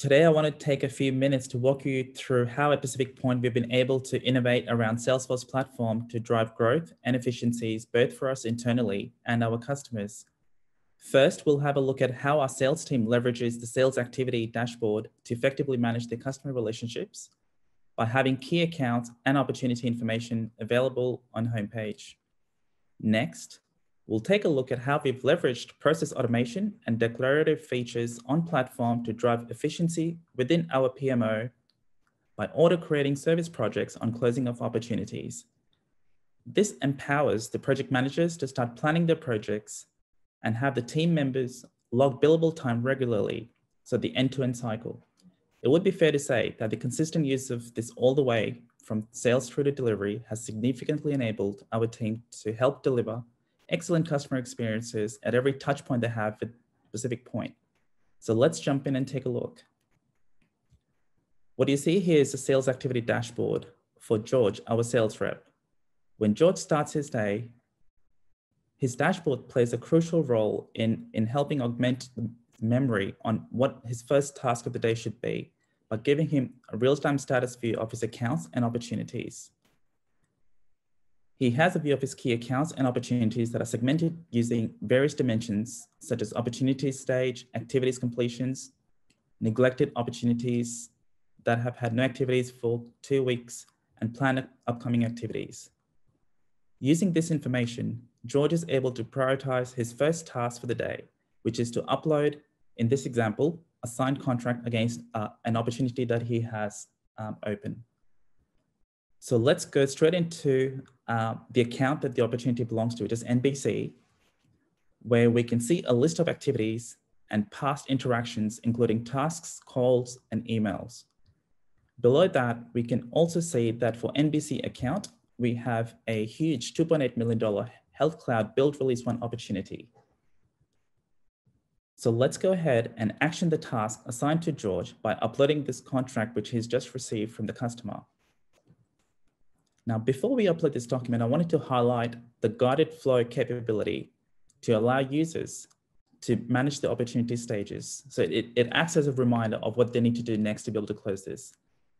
today I want to take a few minutes to walk you through how at Pacific Point we've been able to innovate around Salesforce platform to drive growth and efficiencies both for us internally and our customers. First, we'll have a look at how our sales team leverages the sales activity dashboard to effectively manage their customer relationships by having key accounts and opportunity information available on homepage. Next, We'll take a look at how we've leveraged process automation and declarative features on platform to drive efficiency within our PMO by auto-creating service projects on closing of opportunities. This empowers the project managers to start planning their projects and have the team members log billable time regularly, so the end-to-end -end cycle. It would be fair to say that the consistent use of this all the way from sales through to delivery has significantly enabled our team to help deliver excellent customer experiences at every touch point they have at Pacific Point. So let's jump in and take a look. What you see here is the sales activity dashboard for George, our sales rep. When George starts his day, his dashboard plays a crucial role in, in helping augment the memory on what his first task of the day should be by giving him a real-time status view of his accounts and opportunities. He has a view of his key accounts and opportunities that are segmented using various dimensions, such as opportunity stage, activities completions, neglected opportunities that have had no activities for two weeks, and planned upcoming activities. Using this information, George is able to prioritize his first task for the day, which is to upload, in this example, a signed contract against uh, an opportunity that he has um, open. So let's go straight into uh, the account that the opportunity belongs to, which is NBC, where we can see a list of activities and past interactions, including tasks, calls, and emails. Below that, we can also see that for NBC account, we have a huge $2.8 million Health Cloud Build Release 1 opportunity. So let's go ahead and action the task assigned to George by uploading this contract, which he's just received from the customer. Now, before we upload this document, I wanted to highlight the guided flow capability to allow users to manage the opportunity stages. So it, it acts as a reminder of what they need to do next to be able to close this.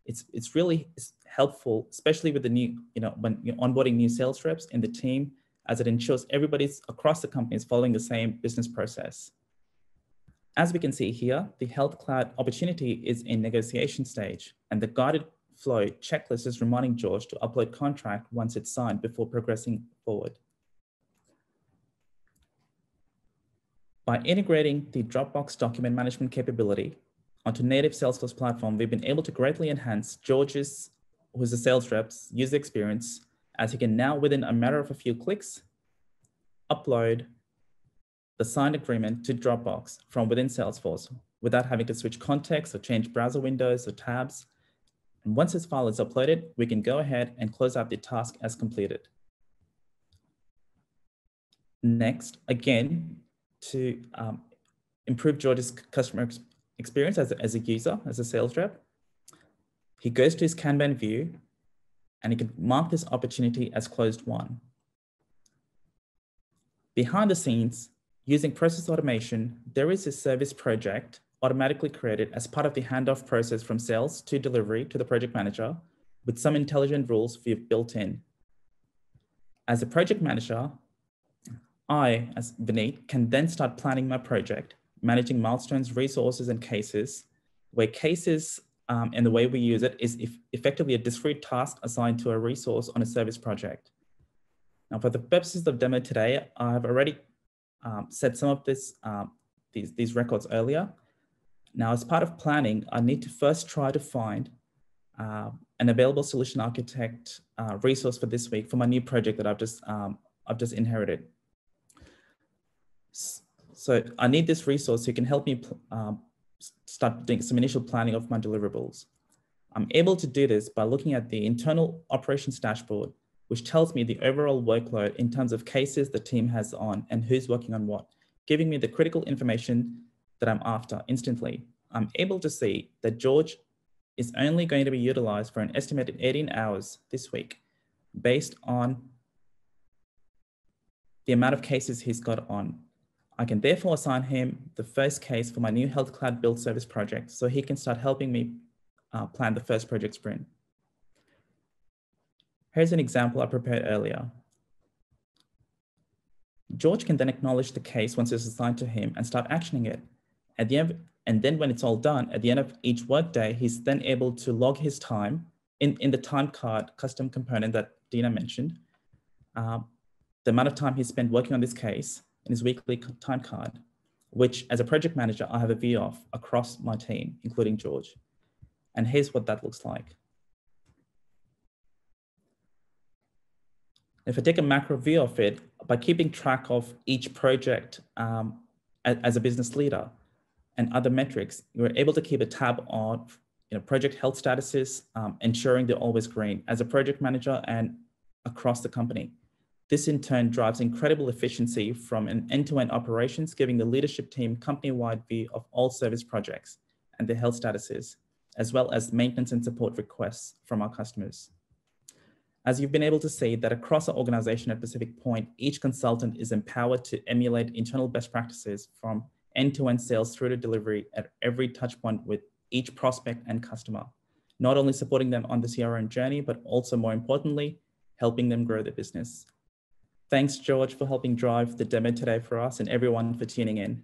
It's, it's really helpful, especially with the new, you know, when you're onboarding new sales reps in the team, as it ensures everybody's across the company is following the same business process. As we can see here, the Health Cloud opportunity is in negotiation stage and the guided flow checklist is reminding George to upload contract once it's signed before progressing forward. By integrating the Dropbox document management capability onto native Salesforce platform, we've been able to greatly enhance George's, who's a sales rep's user experience, as he can now, within a matter of a few clicks, upload the signed agreement to Dropbox from within Salesforce without having to switch context or change browser windows or tabs and once this file is uploaded, we can go ahead and close out the task as completed. Next, again, to um, improve George's customer experience as a, as a user, as a sales rep, he goes to his Kanban view and he can mark this opportunity as closed won. Behind the scenes, using process automation, there is a service project automatically created as part of the handoff process from sales to delivery to the project manager with some intelligent rules we've built in. As a project manager, I, as Vineet, can then start planning my project, managing milestones, resources, and cases, where cases um, and the way we use it is effectively a discrete task assigned to a resource on a service project. Now, for the purposes of demo today, I've already um, set some of this, um, these, these records earlier, now, as part of planning, I need to first try to find uh, an available solution architect uh, resource for this week for my new project that I've just, um, I've just inherited. So I need this resource who can help me um, start doing some initial planning of my deliverables. I'm able to do this by looking at the internal operations dashboard, which tells me the overall workload in terms of cases the team has on and who's working on what, giving me the critical information that I'm after instantly, I'm able to see that George is only going to be utilized for an estimated 18 hours this week based on the amount of cases he's got on. I can therefore assign him the first case for my new Health Cloud build service project so he can start helping me uh, plan the first project sprint. Here's an example I prepared earlier. George can then acknowledge the case once it's assigned to him and start actioning it. At the end, and then when it's all done, at the end of each workday, he's then able to log his time in, in the time card custom component that Deena mentioned, uh, the amount of time he spent working on this case in his weekly time card, which as a project manager, I have a view of across my team, including George. And here's what that looks like. If I take a macro view of it, by keeping track of each project um, as a business leader and other metrics, you're able to keep a tab on you know, project health statuses, um, ensuring they're always green as a project manager and across the company. This in turn drives incredible efficiency from an end-to-end -end operations, giving the leadership team company-wide view of all service projects and their health statuses, as well as maintenance and support requests from our customers. As you've been able to see that across our organization at Pacific Point, each consultant is empowered to emulate internal best practices from end-to-end sales through to delivery at every touch point with each prospect and customer, not only supporting them on the CRM journey, but also more importantly, helping them grow their business. Thanks, George, for helping drive the demo today for us and everyone for tuning in.